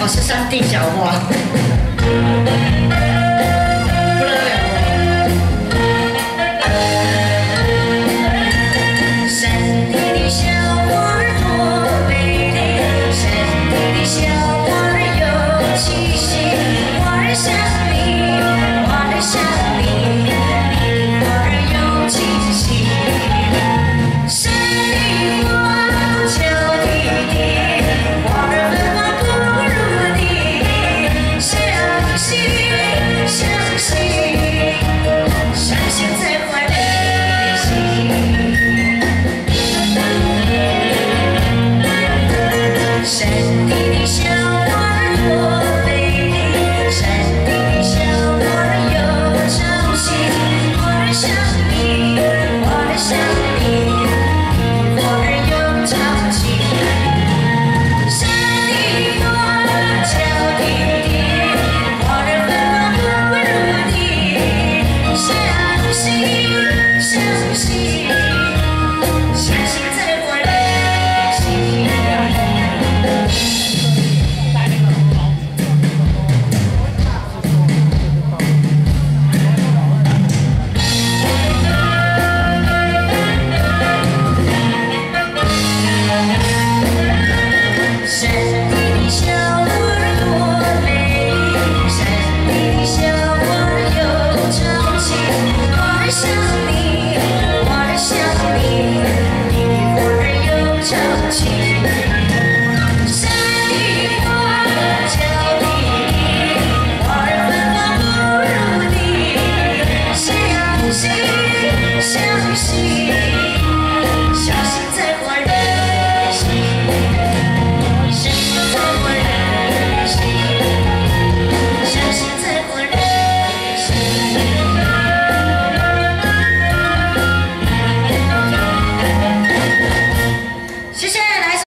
我是山地小花。